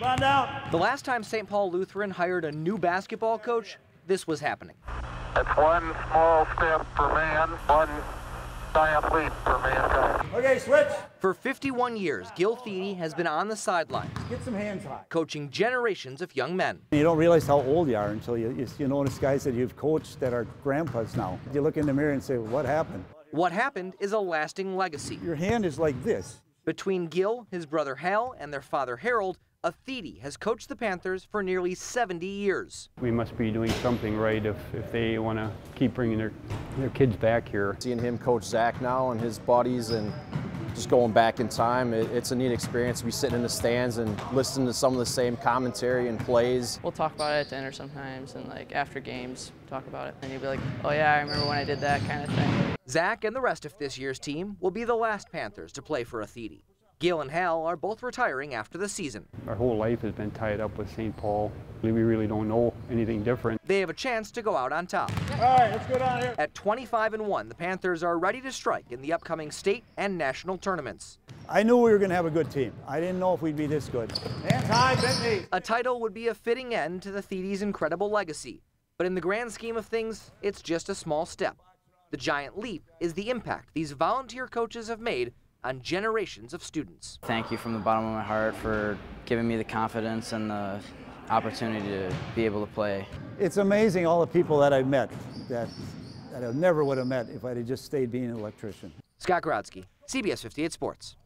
Come on. The last time St. Paul Lutheran hired a new basketball coach, this was happening. It's one small step for man, one giant leap for mankind. Okay, switch. For 51 years, Gil Thiede has been on the sidelines, Get some hands high. coaching generations of young men. You don't realize how old you are until you, you, you notice guys that you've coached that are grandpas now. You look in the mirror and say, what happened? What happened is a lasting legacy. Your hand is like this. Between Gil, his brother Hal, and their father Harold, a Thiede has coached the Panthers for nearly 70 years. We must be doing something right if, if they want to keep bringing their, their kids back here. Seeing him coach Zach now and his buddies and just going back in time, it, it's a neat experience to be sitting in the stands and listening to some of the same commentary and plays. We'll talk about it at dinner sometimes and like after games, talk about it. And you'll be like, oh yeah, I remember when I did that kind of thing. Zach and the rest of this year's team will be the last Panthers to play for a Thiede. Gil and Hal are both retiring after the season. Our whole life has been tied up with St. Paul. We really don't know anything different. They have a chance to go out on top. All right, let's go down here. At 25 and 1, the Panthers are ready to strike in the upcoming state and national tournaments. I knew we were going to have a good team. I didn't know if we'd be this good. Hands high, bent knees. A title would be a fitting end to the Thiedes' incredible legacy, but in the grand scheme of things, it's just a small step. The giant leap is the impact these volunteer coaches have made on generations of students. Thank you from the bottom of my heart for giving me the confidence and the opportunity to be able to play. It's amazing all the people that I've met that, that I never would have met if I'd have just stayed being an electrician. Scott Grodsky, CBS 58 Sports.